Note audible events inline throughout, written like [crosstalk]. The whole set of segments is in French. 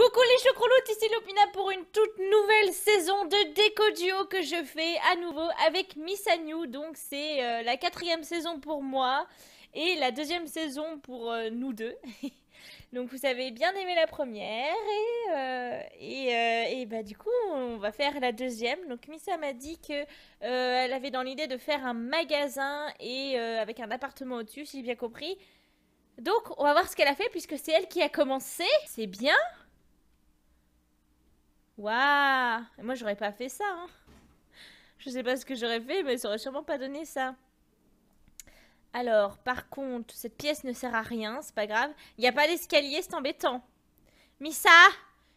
Coucou les chocoloutes, ici Lopina pour une toute nouvelle saison de Déco Duo que je fais à nouveau avec Miss Agnew. Donc c'est euh, la quatrième saison pour moi et la deuxième saison pour euh, nous deux. [laughs] Donc vous avez bien aimé la première et, euh, et, bah du coup on va faire la deuxième. Donc Missa m'a dit que elle avait dans l'idée de faire un magasin et avec un appartement au-dessus, si j'ai bien compris. Donc on va voir ce qu'elle a fait puisque c'est elle qui a commencé. C'est bien. Waouh Moi, j'aurais pas fait ça. Hein. Je sais pas ce que j'aurais fait, mais ça aurait sûrement pas donné ça. Alors, par contre, cette pièce ne sert à rien, c'est pas grave. Il n'y a pas d'escalier, c'est embêtant. Missa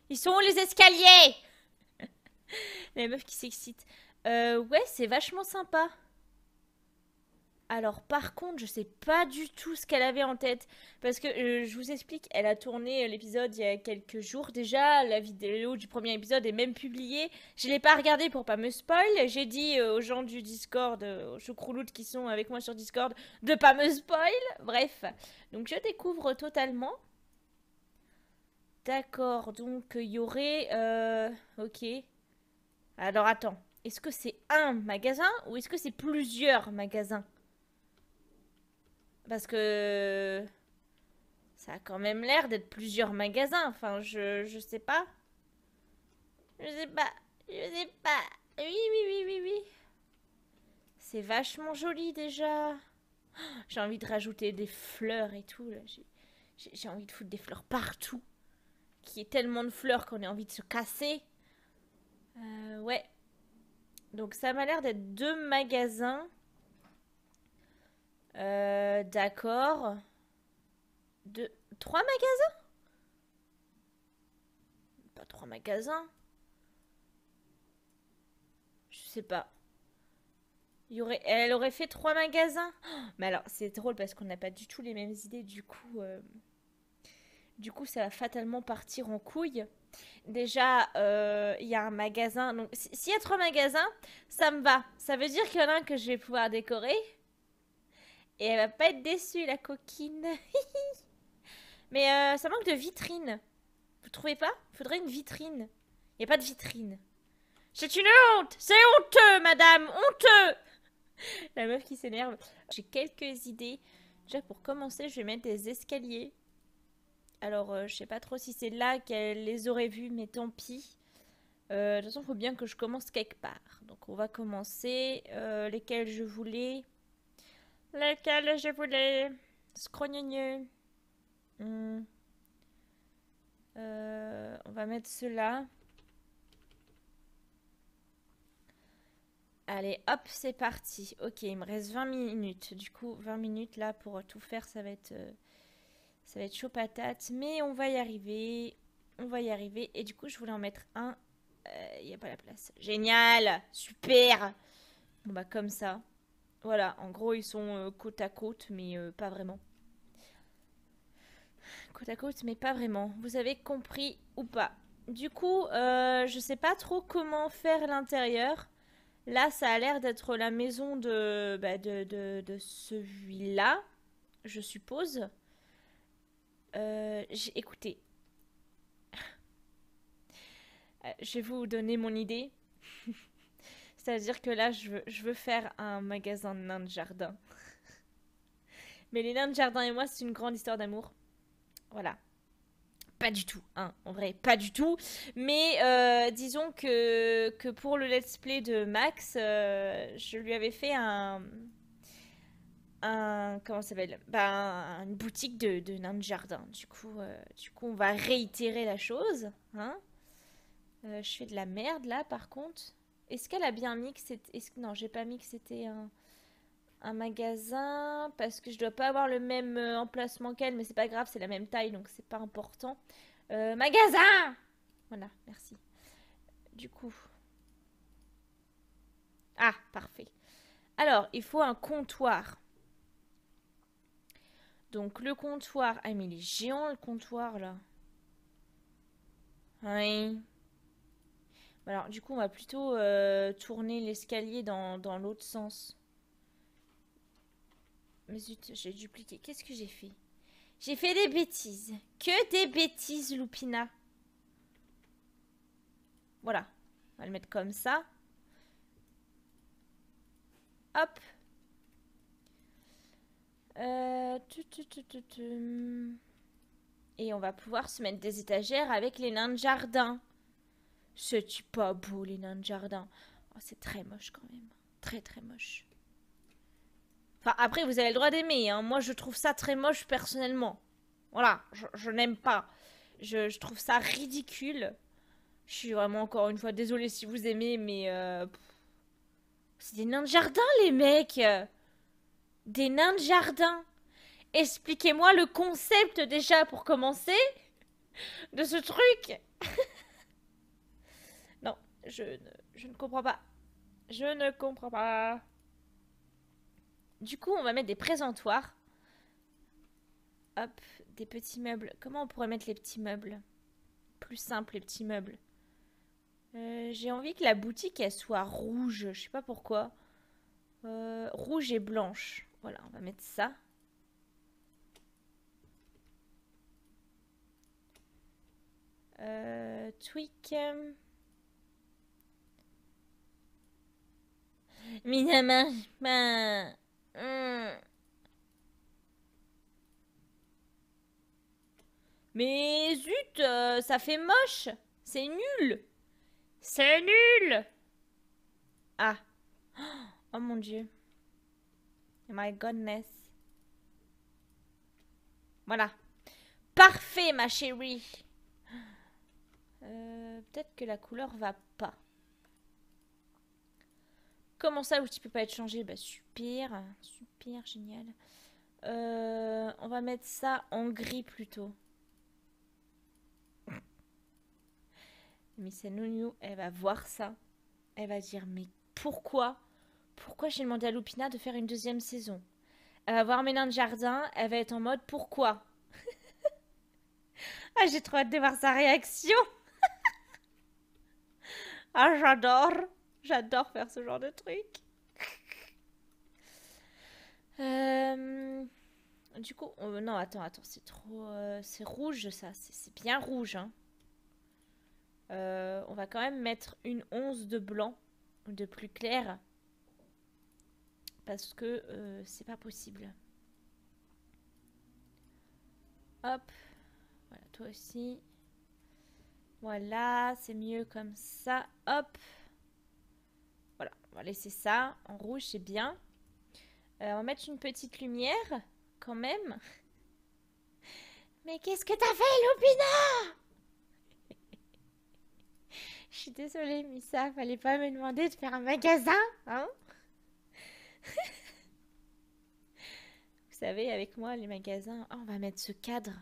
Ils sont où les escaliers? [laughs] La meuf qui s'excite. Euh, ouais, c'est vachement sympa. Alors par contre, je sais pas du tout ce qu'elle avait en tête. Parce que euh, je vous explique, elle a tourné l'épisode il y a quelques jours déjà. La vidéo du premier épisode est même publiée. Je l'ai pas regardé pour pas me spoil. J'ai dit euh, aux gens du Discord, euh, aux choucrouloutes qui sont avec moi sur Discord, de pas me spoil. Bref. Donc je découvre totalement. D'accord, donc il y aurait... ok. Alors attends, est-ce que c'est un magasin ou est-ce que c'est plusieurs magasins? Parce que ça a quand même l'air d'être plusieurs magasins. Enfin, je, je sais pas. Je sais pas. Je sais pas. Oui, oui, oui, oui, oui. C'est vachement joli déjà. [gasps] J'ai envie de rajouter des fleurs et tout. J'ai envie de foutre des fleurs partout. Qu'il y tellement de fleurs qu'on ait envie de se casser. Euh, ouais. Donc ça m'a l'air d'être deux magasins. Euh, d'accord. De... Trois magasins? Pas trois magasins. Je sais pas. Elle aurait fait trois magasins Mais alors, c'est drôle parce qu'on n'a pas du tout les mêmes idées. Du coup, euh, du coup ça va fatalement partir en couille. Déjà, euh, il y a un magasin. Donc, s'il y a trois magasins, ça me va. Ça veut dire qu'il y en a un que je vais pouvoir décorer. Et elle va pas être déçue, la coquine. [laughs] Mais euh, ça manque de vitrine. Vous trouvez pas? Faudrait une vitrine. Il a pas de vitrine. C'est une honte C'est honteux, madame Honteux [laughs] La meuf qui s'énerve. J'ai quelques idées. Déjà, pour commencer, je vais mettre des escaliers. Alors, euh, je sais pas trop si c'est là qu'elle les aurait vus, mais tant pis. Euh, de toute façon, il faut bien que je commence quelque part. Donc, on va commencer. lesquels je voulais Lequel je voulais Scrogneux. Hmm. Euh, on va mettre cela. Allez, hop, c'est parti. Ok, il me reste 20 minutes. Du coup, 20 minutes là pour tout faire, ça va être, euh, ça va être chaud patate. Mais on va y arriver. On va y arriver. Et du coup, je voulais en mettre un. Euh, il n'y a pas la place. Génial Super Bon bah comme ça. Voilà, en gros, ils sont euh, côte à côte, mais euh, pas vraiment. Côte à côte, mais pas vraiment. Vous avez compris ou pas Du coup, euh, je sais pas trop comment faire l'intérieur. Là, ça a l'air d'être la maison de, bah, de, de, de celui-là, je suppose. écoutez, [laughs] je vais vous donner mon idée. [laughs] C'est-à-dire que là, je veux, faire un magasin de nains de jardin. [laughs] Mais les nains de jardin et moi, c'est une grande histoire d'amour. Voilà. Pas du tout, hein, en vrai, pas du tout. Mais euh, disons que, pour le let's play de Max, euh, je lui avais fait un... un comment ça s'appelle? Ben, Une boutique de, de nains de jardin. Du coup, euh, du coup, on va réitérer la chose. Hein je fais de la merde là, par contre. Est-ce qu'elle a bien mis que c'était... Non, j'ai pas mis que c'était un... magasin. Parce que je dois pas avoir le même euh, emplacement qu'elle. Mais c'est pas grave, c'est la même taille. Donc c'est pas important. Euh, magasin Voilà, merci. Du coup... Ah, parfait. Alors, il faut un comptoir. Donc le comptoir... Ah mais il est géant le comptoir là. Oui. Alors, du coup, on va plutôt euh, tourner l'escalier dans, l'autre sens. Mais zut, j'ai dupliqué. Qu'est-ce que j'ai fait? J'ai fait des bêtises. Que des bêtises, Lupina. Voilà. On va le mettre comme ça. Hop. Euh, Et on va pouvoir se mettre des étagères avec les nains de jardin. C'est pas beau les nains de jardin. Oh, c'est très moche quand même. Très très moche. Enfin après vous avez le droit d'aimer. Hein. Moi je trouve ça très moche personnellement. Voilà, je, n'aime pas. Je, trouve ça ridicule. Je suis vraiment encore une fois désolée si vous aimez, mais... Euh, c'est des nains de jardin les mecs des nains de jardin. Expliquez-moi le concept déjà pour commencer de ce truc. [laughs] non, je ne, je ne comprends pas. Je ne comprends pas. Du coup, on va mettre des présentoirs. Hop, des petits meubles. Comment on pourrait mettre les petits meubles? Plus simple, les petits meubles. Euh, j'ai envie que la boutique, elle soit rouge. Je sais pas pourquoi. Euh, rouge et blanche. Voilà, on va mettre ça. Euh, tweak. Mais ça marche. Mais zut, euh, ça fait moche. C'est nul. C'est nul. Ah. Oh mon dieu. My goodness. Voilà. Parfait, ma chérie. Euh, peut-être que la couleur va pas. Comment ça, l'outil peut pas être changé? Bah super, super, génial. Euh, on va mettre ça en gris plutôt. Mais c'est Nounou, elle va voir ça. Elle va dire, mais pourquoi? Pourquoi j'ai demandé à Lupina de faire une deuxième saison? Elle va voir nains de jardin, elle va être en mode pourquoi? [laughs] Ah, j'ai trop hâte de voir sa réaction [laughs] Ah, j'adore J'adore faire ce genre de truc. Euh, du coup, non, attends, attends, c'est trop... Euh, c'est rouge, ça. C'est bien rouge, hein. Euh, on va quand même mettre une once de blanc, de plus clair parce que c'est pas possible. Hop. Voilà, toi aussi. Voilà, c'est mieux comme ça. Hop. On va laisser ça en rouge, c'est bien. Euh, on va mettre une petite lumière, quand même. Mais qu'est-ce que t'as fait, Lupina? Je suis désolée, Missa, fallait pas me demander de faire un magasin, hein? Vous savez, avec moi, les magasins... Oh, on va mettre ce cadre.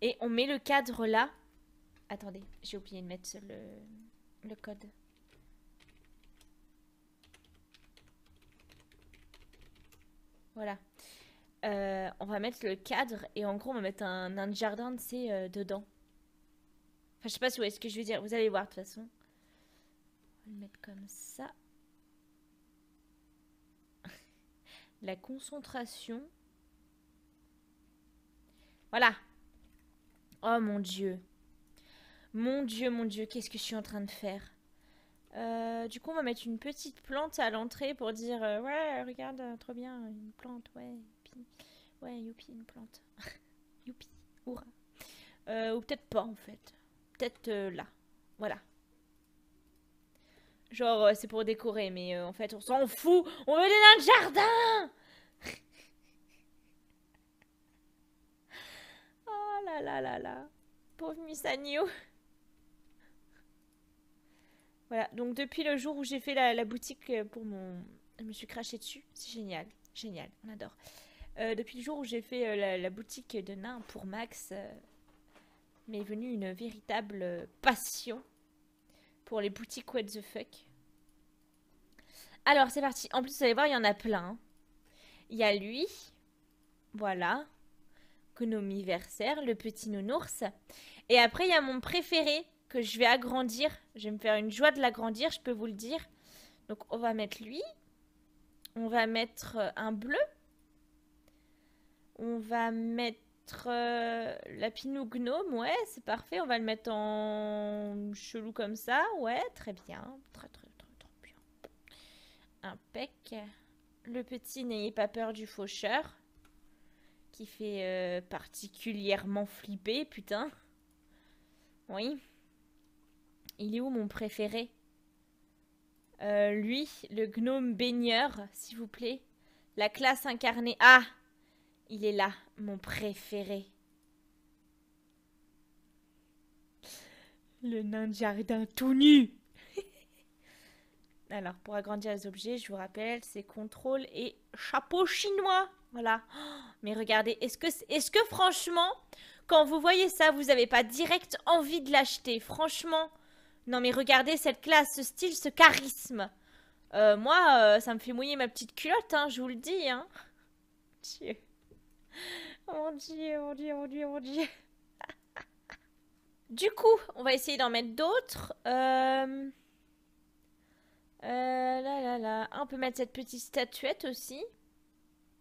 Et on met le cadre là. Attendez, j'ai oublié de mettre le code. Voilà. Euh, on va mettre le cadre et en gros on va mettre un, jardin, de ces euh, dedans. Enfin, je sais pas si vous voyez ce que je veux dire. Vous allez voir de toute façon. On va le mettre comme ça. [laughs] la concentration. Voilà. Oh mon dieu. Mon dieu, mon dieu, qu'est-ce que je suis en train de faire? Euh, Du coup, on va mettre une petite plante à l'entrée pour dire euh, Ouais, regarde, euh, trop bien, une plante, ouais. ouais, youpi, une plante. [laughs] youpi, hurrah. ou peut-être pas en fait. Peut-être là. Voilà. Genre, c'est pour décorer, mais en fait, on s'en fout. On veut des nains de jardin [laughs] Oh là là là là. Pauvre Missanio. Voilà, donc depuis le jour où j'ai fait la, boutique euh, pour mon... Je me suis craché dessus. C'est génial. Génial, on adore. depuis le jour où j'ai fait la, boutique de nains pour Max, m'est venue une véritable passion pour les boutiques what the fuck. Alors, c'est parti. En plus, vous allez voir, il y en a plein. Il y a lui. Voilà. Konomiversaire, le petit nounours. Et après, il y a mon préféré que je vais agrandir. Je vais me faire une joie de l'agrandir, je peux vous le dire. Donc, on va mettre lui. On va mettre euh, un bleu. On va mettre euh, la pinou gnome, ouais, c'est parfait. On va le mettre en chelou comme ça, ouais, très bien. Très, très, très, très bien. Impec. Le petit, n'ayez pas peur du faucheur. Qui fait euh, particulièrement flipper, putain. Oui. Il est où mon préféré? Euh, Lui, le gnome baigneur, s'il vous plaît. La classe incarnée. Ah Il est là, mon préféré. Le nain de jardin tout nu. [laughs] Alors, pour agrandir les objets, je vous rappelle, c'est contrôle et chapeau chinois. Voilà. [gasps] Mais regardez, est-ce que, que franchement, quand vous voyez ça, vous n'avez pas direct envie de l'acheter? Franchement, non mais regardez cette classe, ce style, ce charisme. Euh, moi, euh, ça me fait mouiller ma petite culotte, hein, je vous le dis. Hein. Dieu. Mon dieu, mon dieu, mon dieu, mon dieu. du coup, on va essayer d'en mettre d'autres. Euh... Là, là, là. On peut mettre cette petite statuette aussi.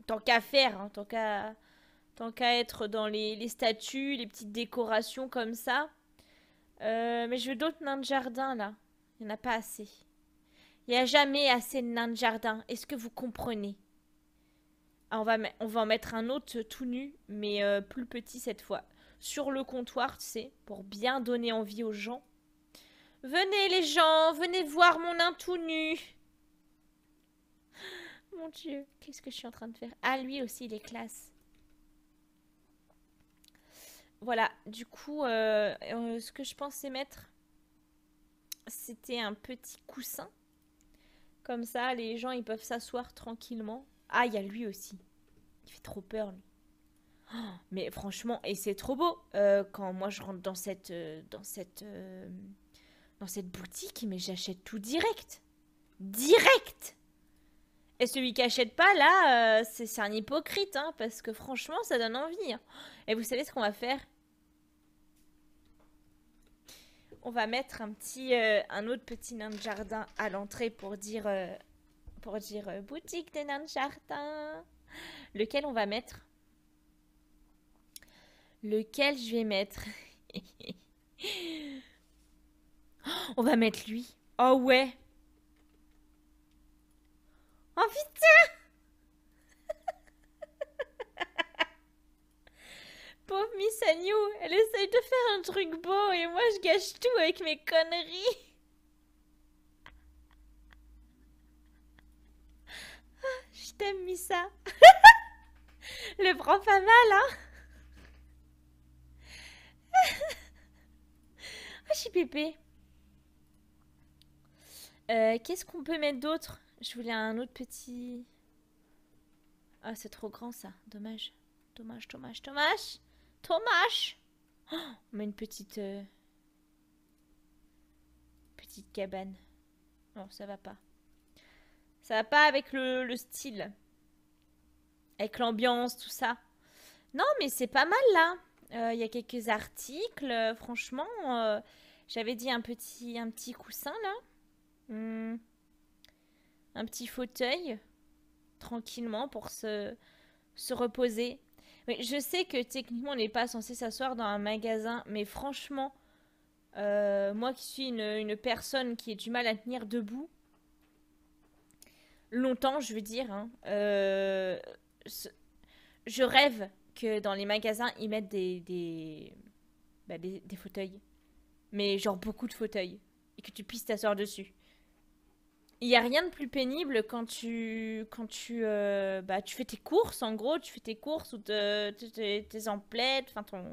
Tant qu'à faire, hein, tant qu'à tant être dans les, les, statues, les petites décorations comme ça. Euh, mais je veux d'autres nains de jardin, là. Il n'y en a pas assez. Il n'y a jamais assez de nains de jardin. Est-ce que vous comprenez? Ah, on, va, on va en mettre un autre tout nu, mais euh, plus petit cette fois. Sur le comptoir, tu sais, pour bien donner envie aux gens. Venez les gens, venez voir mon nain tout nu. [gasps] Mon dieu, qu'est-ce que je suis en train de faire? Ah, lui aussi, il est classe. Voilà, du coup, euh, euh, ce que je pensais mettre, c'était un petit coussin. Comme ça, les gens, ils peuvent s'asseoir tranquillement. Ah, il y a lui aussi. Il fait trop peur, lui. Oh, mais franchement, et c'est trop beau. Euh, quand moi, je rentre dans cette... dans cette... boutique, mais j'achète tout direct. Direct et celui qui achète pas, là, c'est un hypocrite, hein, parce que franchement, ça donne envie. Hein. Et vous savez ce qu'on va faire? On va mettre un petit, euh, un autre petit nain de jardin à l'entrée pour dire, euh, pour dire euh, boutique des nains de jardin. Lequel on va mettre? Lequel je vais mettre? [laughs] On va mettre lui. Oh ouais. Oh putain Pauvre Miss Agnew, elle essaye de faire un truc beau et moi je gâche tout avec mes conneries. Ah, je t'aime, Missa. [laughs] Le prend pas mal, hein [laughs] je suis pépé. Euh, Qu'est-ce qu'on peut mettre d'autre? Je voulais un autre petit... Ah, c'est trop grand, ça. Dommage. Dommage, dommage, dommage. Thomas [gasps] On met une petite... Euh, petite cabane. Non, ça va pas. Ça va pas avec le, style. Avec l'ambiance, tout ça. Non, mais c'est pas mal, là. Euh, il y a quelques articles. franchement, euh, j'avais dit un petit, un petit coussin, là. Hmm. Un petit fauteuil. Tranquillement, pour se, se reposer je sais que techniquement, on n'est pas censé s'asseoir dans un magasin, mais franchement, euh, moi qui suis une, personne qui a du mal à tenir debout, longtemps, je veux dire, hein, euh, je rêve que dans les magasins, ils mettent des, bah, des, des fauteuils. Mais genre beaucoup de fauteuils. Et que tu puisses t'asseoir dessus. Il n'y a rien de plus pénible quand tu, quand tu, euh, bah, tu fais tes courses, en gros, tu fais tes courses ou tes, tes emplettes, enfin ton...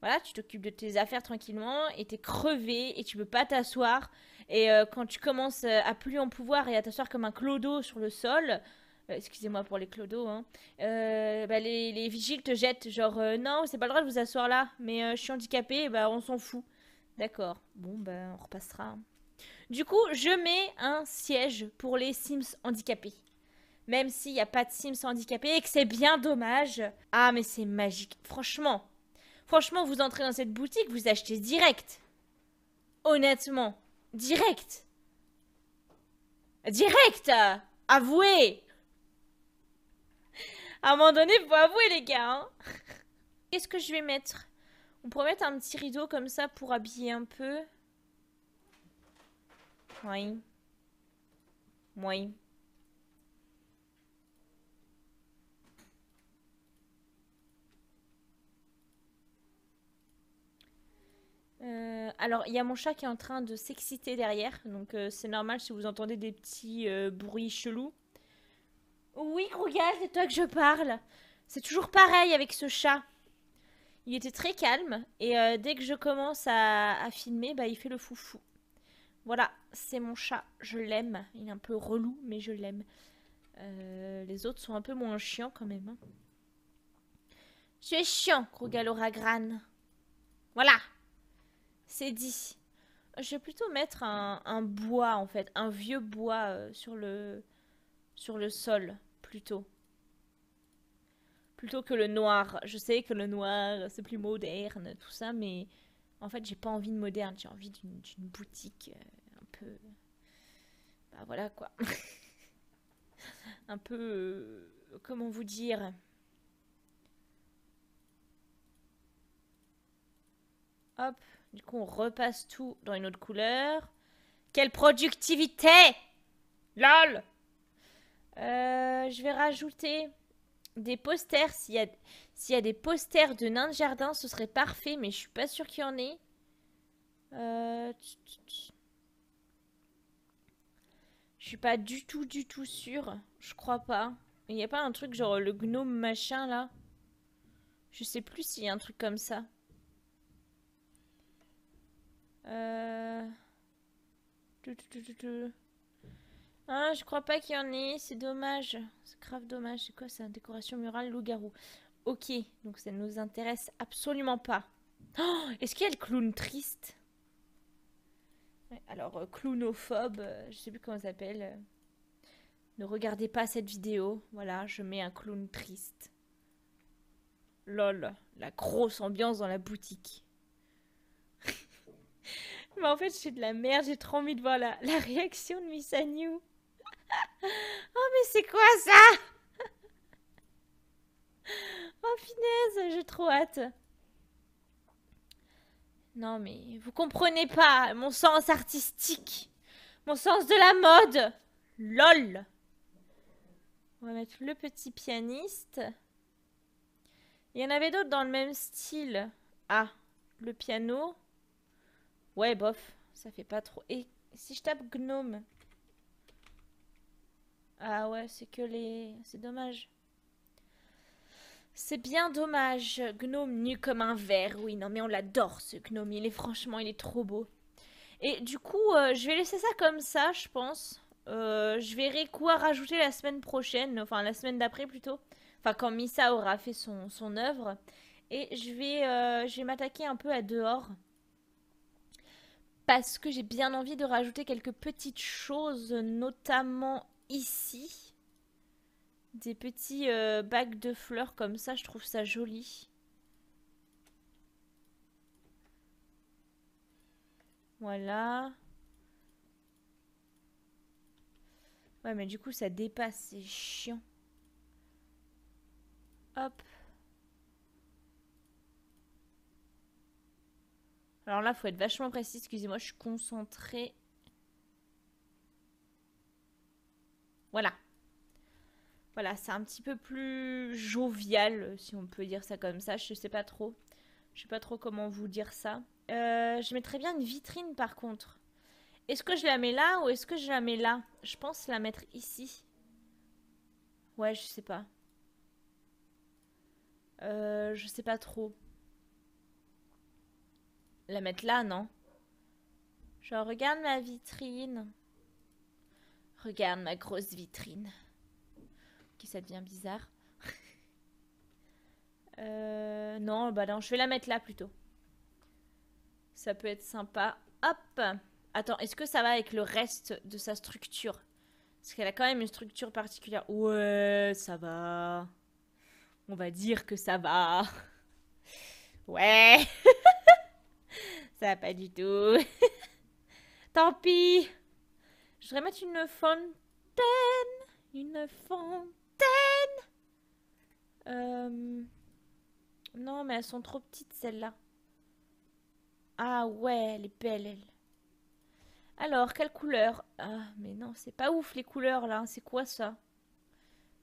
Voilà, tu t'occupes de tes affaires tranquillement et t'es crevé et tu peux pas t'asseoir. Et euh, quand tu commences à plus en pouvoir et à t'asseoir comme un clodo sur le sol, euh, excusez-moi pour les clodos, hein, bah, les, les, vigiles te jettent genre non, c'est pas le droit de vous asseoir là, mais je suis handicapé, bah on s'en fout. D'accord, bon, ben on repassera. Du coup, je mets un siège pour les Sims handicapés. Même s'il n'y a pas de Sims handicapés et que c'est bien dommage. Ah, mais c'est magique. Franchement. Franchement, vous entrez dans cette boutique, vous achetez direct. Honnêtement. Direct. Direct Avouez À un moment donné, faut avouer, les gars. Hein Qu'est-ce que je vais mettre? On pourrait mettre un petit rideau comme ça pour habiller un peu. Oui. Oui. Euh, alors, il y a mon chat qui est en train de s'exciter derrière. Donc, euh, c'est normal si vous entendez des petits euh, bruits chelous. Oui, Krugal, c'est toi que je parle. C'est toujours pareil avec ce chat. Il était très calme. Et dès que je commence à, à, filmer, bah, il fait le foufou. Voilà, c'est mon chat. Je l'aime. Il est un peu relou, mais je l'aime. les autres sont un peu moins chiants quand même. Hein. Tu es chiant, Krugal Oragran. Voilà. C'est dit. Je vais plutôt mettre un, bois, en fait. Un vieux bois euh, sur, le, sur le sol, plutôt. Plutôt que le noir. Je sais que le noir, c'est plus moderne, tout ça, mais... En fait, j'ai pas envie de moderne. J'ai envie d'une boutique euh, Bah voilà, quoi. [laughs] un peu... Euh, comment vous dire? Hop. Du coup, on repasse tout dans une autre couleur. Quelle productivité LOL euh, Je vais rajouter des posters. S'il y, a, y a des posters de nains de jardin, ce serait parfait, mais je suis pas sûre qu'il y en ait. Euh... Je suis pas du tout, du tout sûre. Je crois pas. Il n'y a pas un truc genre le gnome machin là? Je sais plus s'il y a un truc comme ça. Euh... Ah, je crois pas qu'il y en ait, c'est dommage. C'est grave dommage. C'est quoi ça Décoration murale loup-garou? Ok, donc ça ne nous intéresse absolument pas. Oh, Est-ce qu'il y a le clown triste? Alors, euh, clownophobe, euh, je sais plus comment ça s'appelle. ne regardez pas cette vidéo. Voilà, je mets un clown triste. Lol, la grosse ambiance dans la boutique. [laughs] Mais en fait, j'ai de la merde. J'ai trop envie de voir la, réaction de Miss Agnew. [laughs] oh, mais c'est quoi ça? [laughs] Oh, finesse, j'ai trop hâte. Non, mais vous comprenez pas mon sens artistique. Mon sens de la mode. LOL. On va mettre le petit pianiste. Il y en avait d'autres dans le même style. Ah, le piano. Ouais, bof. Ça fait pas trop. Et si je tape gnome? Ah ouais, c'est que les... C'est dommage. C'est bien dommage. Gnome nu comme un verre. Oui, non, mais on l'adore, ce gnome. Il est franchement, il est trop beau. Et du coup, euh, je vais laisser ça comme ça, je pense. Euh, je verrai quoi rajouter la semaine prochaine. Enfin, la semaine d'après, plutôt. Enfin, quand Misa aura fait son, son œuvre. Et je vais, euh, je vais m'attaquer un peu à dehors parce que j'ai bien envie de rajouter quelques petites choses, notamment ici. Des petits euh, bacs de fleurs comme ça, je trouve ça joli. Voilà. Ouais, mais du coup, ça dépasse, c'est chiant. Hop. Alors là, faut être vachement précis. Excusez-moi, je suis concentrée. Voilà. Voilà, c'est un petit peu plus jovial, si on peut dire ça comme ça. Je sais pas trop. Je sais pas trop comment vous dire ça. Euh, je mettrais bien une vitrine par contre. Est-ce que je la mets là ou est-ce que je la mets là? Je pense la mettre ici. Ouais, je sais pas. Euh, je sais pas trop la mettre là, non? Je regarde ma vitrine. Regarde ma grosse vitrine. Ça devient bizarre. [laughs] euh, non, bah non, je vais la mettre là plutôt. Ça peut être sympa. Hop Attends, est-ce que ça va avec le reste de sa structure? Parce qu'elle a quand même une structure particulière. Ouais, ça va. On va dire que ça va. [laughs] Ouais [laughs] Ça va pas du tout. Tant pis. Je voudrais mettre une fontaine. Une fontaine. Euh, Non, mais elles sont trop petites, celles-là. Ah ouais, elle est belle, elle. Alors, quelle couleur? Ah, mais non, c'est pas ouf les couleurs, là. C'est quoi, ça?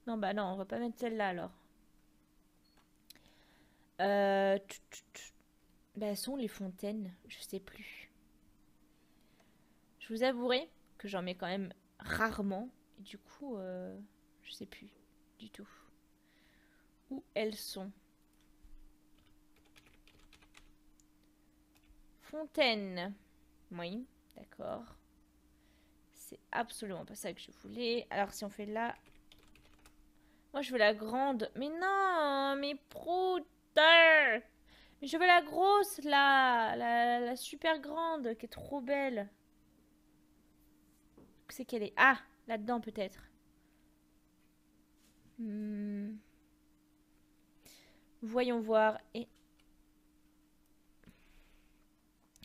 Non, bah non, on va pas mettre celle-là, alors. Euh... Bah, elles sont les fontaines Je sais plus. Je vous avouerai que j'en mets quand même rarement. Du coup, euh, je sais plus du tout où elles sont. Fontaine. Oui, d'accord. C'est absolument pas ça que je voulais. Alors si on fait là... Moi je veux la grande. Mais non, mais prout Mais je veux la grosse là. La, la super grande qui est trop belle. C'est qu'elle est... Ah Là-dedans peut-être. Hmm. Voyons voir. Et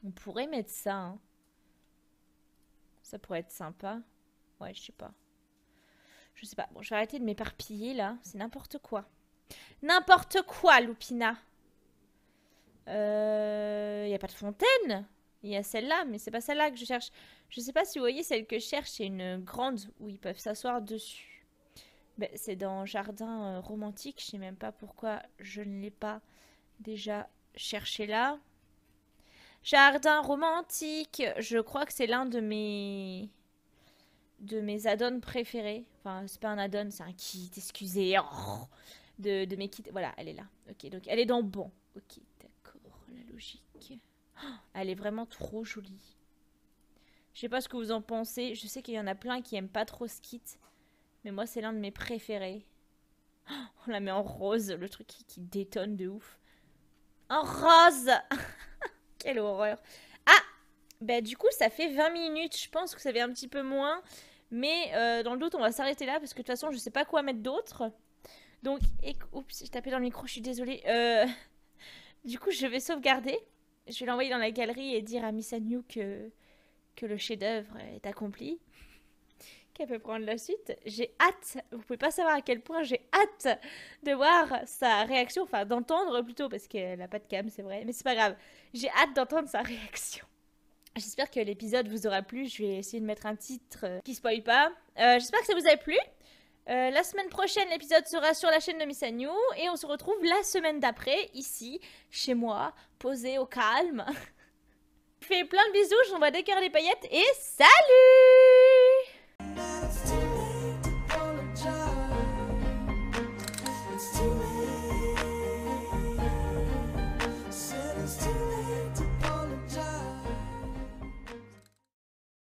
on pourrait mettre ça. Hein. Ça pourrait être sympa. Ouais, je sais pas. Je sais pas. Bon, je vais arrêter de m'éparpiller là. C'est n'importe quoi. N'importe quoi, Lupina. Il euh, n'y a pas de fontaine. Il y a celle-là, mais c'est pas celle-là que je cherche. Je sais pas si vous voyez celle que je cherche. C'est une grande où ils peuvent s'asseoir dessus. Ben, c'est dans Jardin euh, romantique. Je sais même pas pourquoi je ne l'ai pas déjà cherché là. Jardin romantique. Je crois que c'est l'un de mes de mes add-ons préférés. Enfin, c'est pas un add-on, c'est un kit, excusez. De, de, mes kits. Voilà, elle est là. Ok, donc elle est dans bon. Ok, d'accord, la logique. Oh, elle est vraiment trop jolie. Je sais pas ce que vous en pensez. Je sais qu'il y en a plein qui aiment pas trop ce kit. Mais moi, c'est l'un de mes préférés. Oh, on la met en rose, le truc qui, qui détonne de ouf. En rose [laughs] Quelle horreur. Ah Bah du coup, ça fait 20 minutes. Je pense que ça fait un petit peu moins. Mais euh, dans le doute, on va s'arrêter là parce que de toute façon, je sais pas quoi mettre d'autre. Donc, et... oups, j'ai tapé dans le micro, je suis désolée. Euh... [laughs] Du coup, je vais sauvegarder. Je vais l'envoyer dans la galerie et dire à Miss Agnew que, que le chef-d'œuvre est accompli. Qu'elle peut prendre la suite. J'ai hâte, vous pouvez pas savoir à quel point j'ai hâte de voir sa réaction, enfin d'entendre plutôt, parce qu'elle n'a pas de cam, c'est vrai, mais c'est pas grave. J'ai hâte d'entendre sa réaction. J'espère que l'épisode vous aura plu. Je vais essayer de mettre un titre euh, qui spoil pas. Euh, j'espère que ça vous a plu. Euh, la semaine prochaine, l'épisode sera sur la chaîne de Miss Agnew et on se retrouve la semaine d'après, ici, chez moi, posé au calme. [laughs] Je fais plein de bisous, j'envoie des cœurs des paillettes et salut